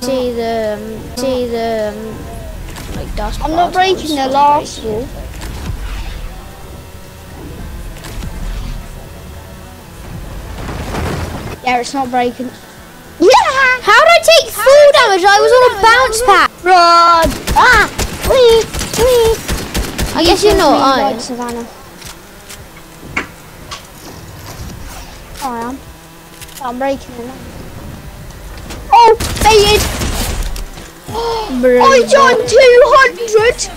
See the, um, see the, um, like dust. I'm not breaking the last wall. Yeah, it's not breaking. Yeah! How did I take full damage? I was on a bounce pad. Run! Ah! Wee! Wee! I guess you're not, are like Savannah. I am. I'm breaking it now. Oh! Bro, I done 200!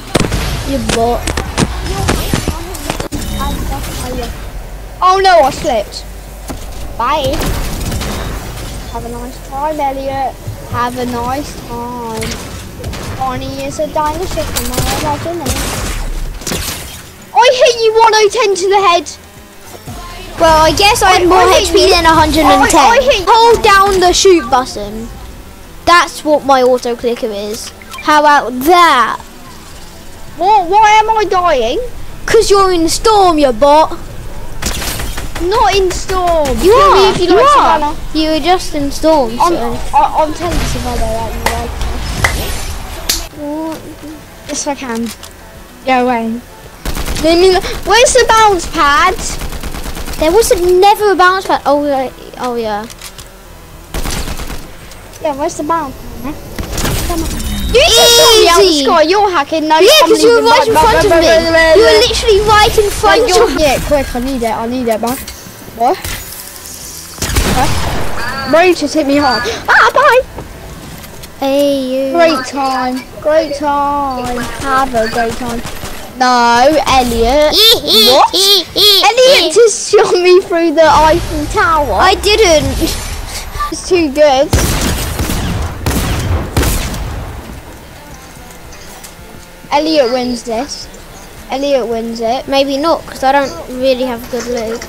You bot. Oh no, I slipped. Bye. Have a nice time, Elliot. Have a nice time. Bonnie is a dinosaur from my imagination. I hit you 110 to the head. Well, I guess I had more I HP than 110. I- I. Hold down the shoot button. That's what my auto clicker is. How about that? What? Why am I dying? Cause you're in the storm, you bot. Not in storm. You are. if you, you like are. Savannah. You were just in storm. I'm, So. I, I'm telling Savannah that you like her. Yes, I can. Go away. I Where's the bounce pad? There was never a bounce pad. Oh, yeah. oh yeah. Yeah, where's the bounce pad? Come on. You just me Easy. sky. You're hacking. No, Yeah, because you were right in front of me. You were literally right in front of yeah, quick. I need it. I need it, man. What? What? Bro just hit me hard. Ah, bye. Hey, you. Great time. Great time. Have a great time. No, Elliot. What? Elliot just shot me through the Eiffel Tower. I didn't. It's too good. Elliot wins this. Elliot wins it. Maybe not, because I don't really have a good loot.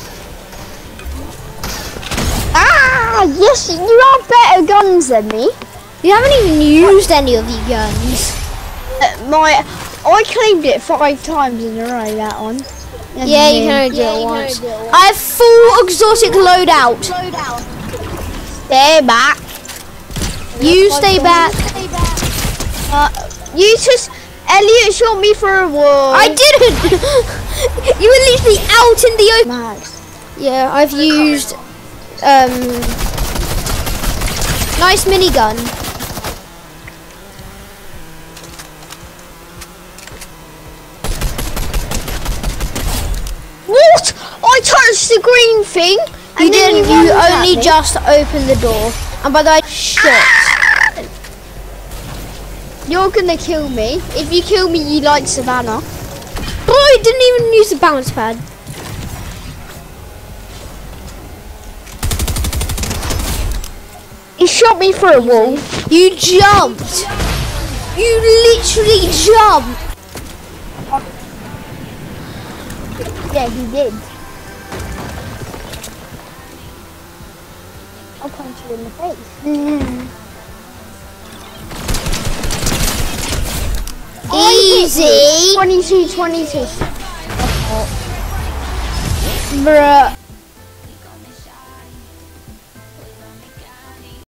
Ah, yes, you have better guns than me. You haven't even used any of your guns. Uh, My, I claimed it five times in a row. That one. And Yeah, you can only do it once. I have full exotic loadout. Stay back. You stay back. Uh, you just Elliot shot me for a wall. I didn't. you were literally out in the open. Max. Yeah, I've used um nice minigun. What? I touched the green thing. You didn't. You, You only just opened the door, and by the way, shot. You're gonna kill me. If you kill me, you like Savannah. Boy, I didn't even use the bounce pad. He shot me through a wall. You jumped. You literally jumped. Yeah, he did. I'll punch you in the face. Easy. 22, 22. Bruh.